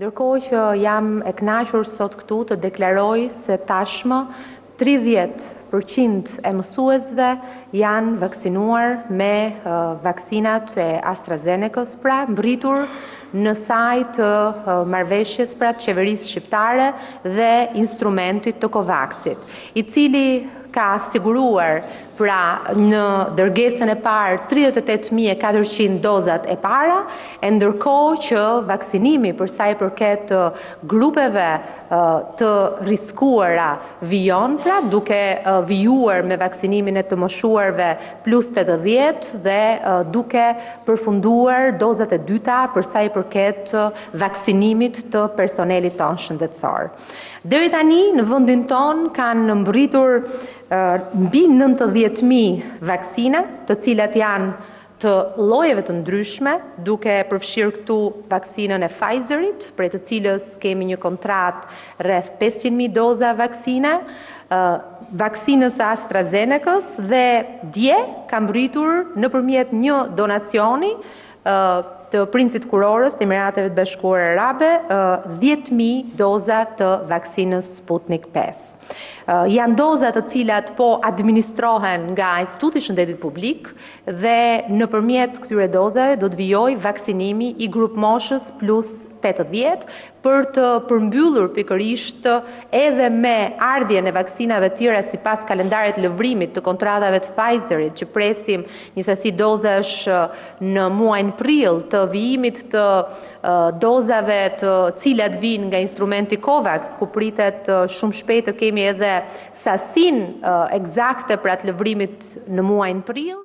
Ndërkohë që jam e kënaqur sot këtu të deklaroj se tashmë 30 për qind e mësuesve janë vaksinuar me vaksinat e AstraZeneca-s pra mbërritur në sajë të marrëveshjes pra të qeverisë shqiptare dhe instrumentit të Kovaksit, i cili ka siguruar Pra, në dërgesën e parë, tridhjetë e tetë mijë e katërqind dozat e para, e ndërkohë që vaksinimi për sa i përket grupeve të rriskuara vijon, pra duke vijuar me vaksinimin e të moshuarve plus tetëdhjetë dhe duke përfunduar dozat e dyta për sa i përket vaksinimit të personelit tonë shëndetësor. Deri tani në vendin tonë kanë mbërritur Mbi nëntëdhjetë mijë vaksina, të cilat janë të llojeve të ndryshme, duke përfshirë këtu vaksinën e Pfizer-it, prej të cilës kemi një kontratë rreth pesëqind mijë doza vaksine, vaksinës së AstraZeneca-s dhe dje ka mbërritur nëpërmjet një donacioni të Princit Kurorës të Emirateve të Bashkuara Arabe dhjetë mijë doza të vaksinës Sputnik pesë. Janë doza të cilat po administrohen nga Instituti i Shëndetit Publik dhe nëpërmjet këtyre dozave do të vijojë vaksinimi i grupmoshës plus 80 për të përmbyllur pikërisht edhe me ardhjen e vaksinave të tjera sipas kalendarit të lëvrimit të kontratave të Pfizerit që presim një sasi dozash në muajin prill të vijimit të dozave të cilat vijnë nga instrumenti COVAX, ku pritet shumë shpejt të kemi edhe sasinë ekzakte pra të lëvrimit në muajin prill.